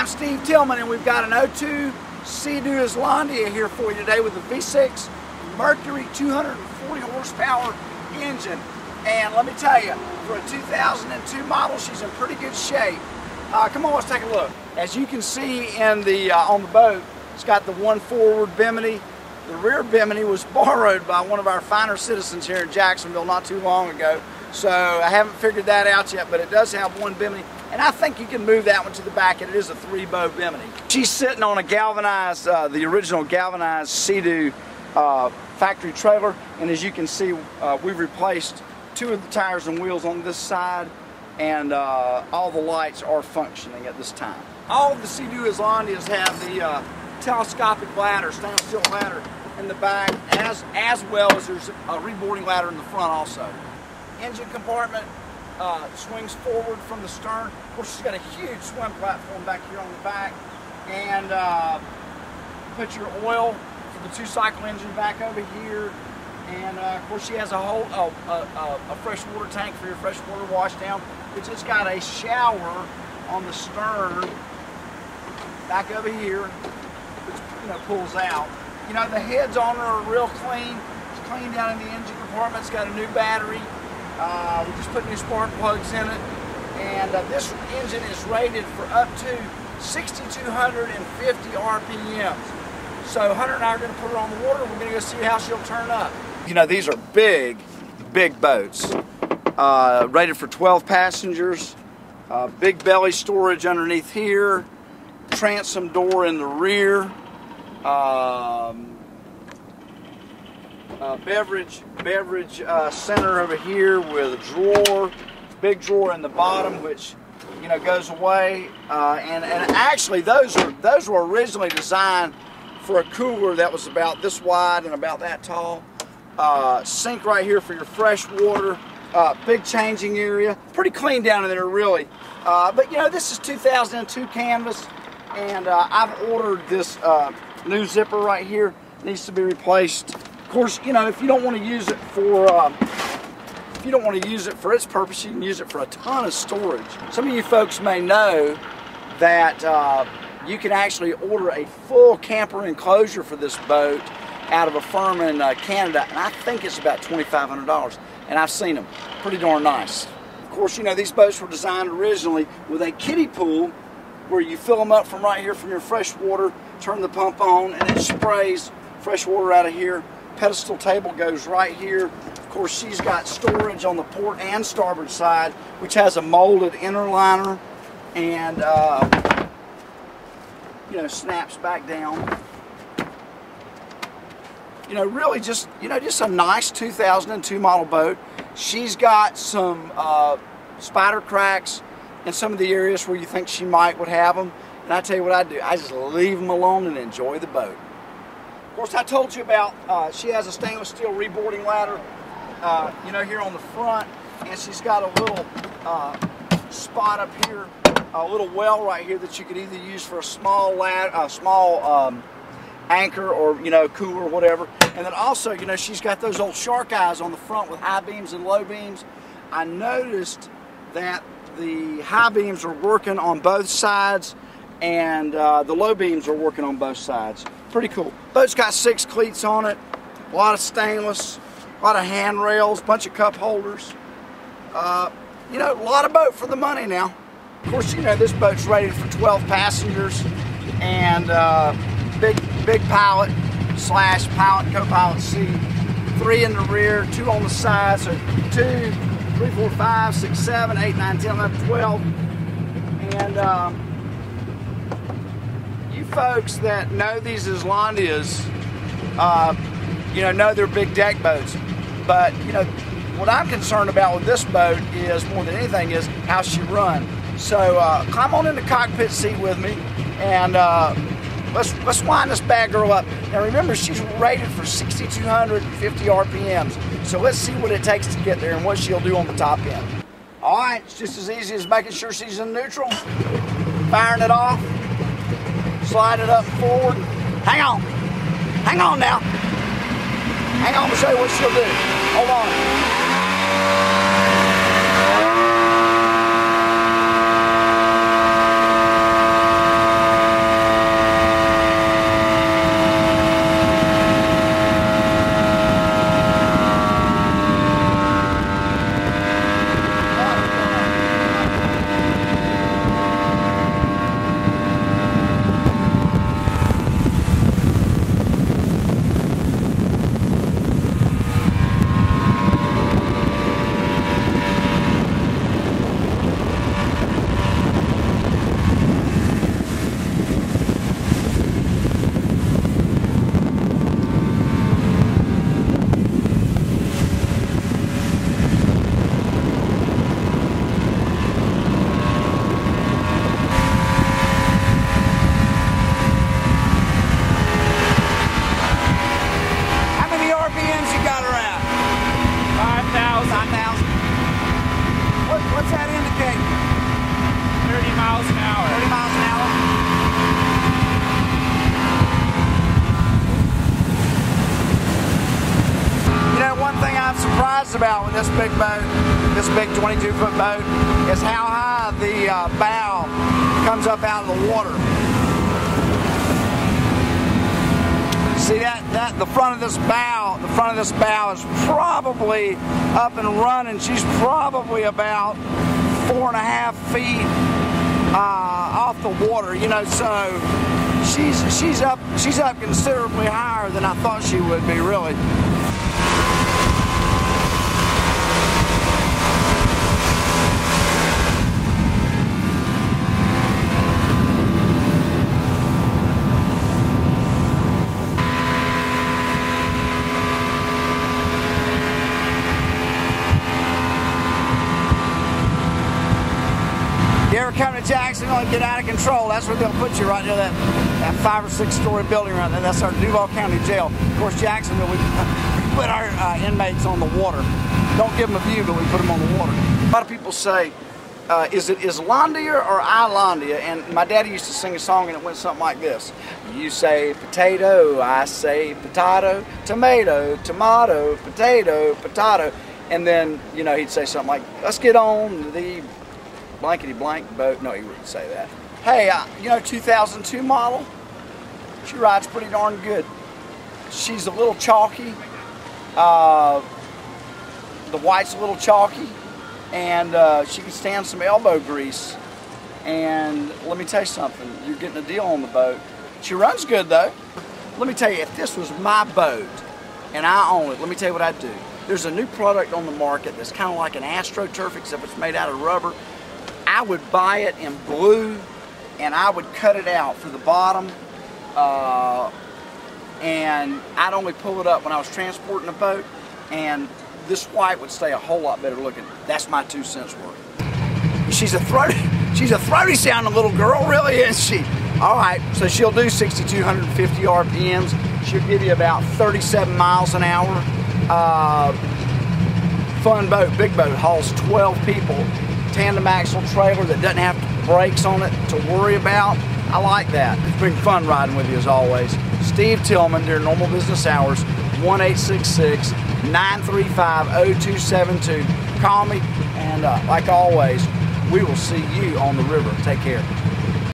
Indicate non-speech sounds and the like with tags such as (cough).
I'm Steve Tillman and we've got an O2 Sea-Doo Islandia here for you today with a V6 Mercury 240 horsepower engine. And let me tell you, for a 2002 model, she's in pretty good shape. Uh, come on, let's take a look. As you can see in the uh, on the boat, it's got the one forward bimini. The rear bimini was (laughs) borrowed by one of our finer citizens here in Jacksonville not too long ago. So I haven't figured that out yet, but it does have one bimini. And I think you can move that one to the back, and it is a three-bow bimini. She's sitting on a galvanized, uh, the original galvanized Sea-Doo uh, factory trailer, and as you can see, uh, we've replaced two of the tires and wheels on this side, and uh, all the lights are functioning at this time. All the Sea-Doo Islandias have the uh, telescopic ladder, stainless steel ladder in the back, as, as well as there's a reboarding ladder in the front also. Engine compartment uh, swings forward from the stern. Of course, she's got a huge swim platform back here on the back. And uh, put your oil for the two-cycle engine back over here. And uh, of course, she has a whole a, a, a fresh water tank for your fresh water wash down. It's just got a shower on the stern back over here, which you know pulls out. You know the heads on her are real clean. It's clean down in the engine compartment. It's got a new battery. Uh, we just put new spark plugs in it. And uh, this engine is rated for up to 6,250 RPMs. So Hunter and I are going to put her on the water. We're going to go see how she'll turn up. You know, these are big, big boats. Uh, rated for 12 passengers. Uh, big belly storage underneath here. Transom door in the rear. Um, uh, beverage beverage uh, center over here with a drawer, big drawer in the bottom, which you know goes away. Uh, and and actually, those are those were originally designed for a cooler that was about this wide and about that tall. Uh, sink right here for your fresh water. Uh, big changing area. Pretty clean down in there, really. Uh, but you know, this is 2002 canvas, and I've ordered this new zipper right here. Needs to be replaced course, you know, if you don't want to use it for, um, if you don't want to use it for its purpose, you can use it for a ton of storage. Some of you folks may know that uh, you can actually order a full camper enclosure for this boat out of a firm in uh, Canada, and I think it's about $2,500. And I've seen them. Pretty darn nice. Of course, you know, these boats were designed originally with a kiddie pool where you fill them up from right here from your fresh water, turn the pump on, and it sprays fresh water out of here pedestal table goes right here. Of course, she's got storage on the port and starboard side, which has a molded inner liner and, uh, you know, snaps back down. You know, really just, you know, just a nice 2002 model boat. She's got some uh, spider cracks in some of the areas where you think she might would have them. And I tell you what I do, I just leave them alone and enjoy the boat. Of course, I told you about, uh, she has a stainless steel reboarding ladder, uh, you know, here on the front, and she's got a little uh, spot up here, a little well right here that you could either use for a small lad, a small um, anchor or, you know, cooler or whatever. And then also, you know, she's got those old shark eyes on the front with high beams and low beams. I noticed that the high beams are working on both sides and uh, the low beams are working on both sides. Pretty cool. Boat's got six cleats on it, a lot of stainless, a lot of handrails, bunch of cup holders. Uh, you know, a lot of boat for the money now. Of course, you know, this boat's rated for 12 passengers and uh, big, big pilot slash pilot co-pilot seat. Three in the rear, two on the side, so two, three, four, five, six, seven, eight, nine, 10, 11, 12. And um, folks that know these Islandias, uh, you know, know they're big deck boats. But, you know, what I'm concerned about with this boat is, more than anything, is how she run. So uh, climb on in the cockpit seat with me and uh, let's, let's wind this bad girl up. Now remember, she's rated for 6,250 RPMs. So let's see what it takes to get there and what she'll do on the top end. All right, it's just as easy as making sure she's in neutral, firing it off, slide it up forward. Hang on. Hang on now. Hang on, gonna show you what she'll do. Hold on. About with this big boat, this big 22 foot boat, is how high the uh, bow comes up out of the water. See that, that the front of this bow, the front of this bow is probably up and running. She's probably about four and a half feet uh, off the water, you know, so she's she's up she's up considerably higher than I thought she would be really. Ever come to Jacksonville and get out of control, that's where they'll put you right near that, that five or six story building right there. That's our Duval County Jail. Of course, Jacksonville, we (laughs) put our uh, inmates on the water. Don't give them a view, but we put them on the water. A lot of people say, uh, is it Islandia or Islandia? And my daddy used to sing a song and it went something like this. You say potato, I say potato, tomato, tomato, potato, potato. And then, you know, he'd say something like, let's get on the blankety blank boat. No, he wouldn't say that. Hey, uh, you know, 2002 model. She rides pretty darn good. She's a little chalky. Uh, the white's a little chalky, and uh, she can stand some elbow grease. And let me tell you something. You're getting a deal on the boat. She runs good though. Let me tell you, if this was my boat and I own it, let me tell you what I'd do. There's a new product on the market that's kind of like an AstroTurf, except it's made out of rubber. I would buy it in blue and I would cut it out for the bottom uh, and I'd only pull it up when I was transporting a boat and this white would stay a whole lot better looking. That's my two cents worth. She's a throaty, (laughs) she's a throaty sounding little girl, really, isn't she? All right, so she'll do 6,250 RPMs. She'll give you about 37 miles an hour. Uh, fun boat, big boat, hauls 12 people. Tandem axle trailer that doesn't have brakes on it to worry about. I like that. It's been fun riding with you as always. Steve Tillman during normal business hours, 1866 935 0272. Call me, and uh, like always, we will see you on the river. Take care.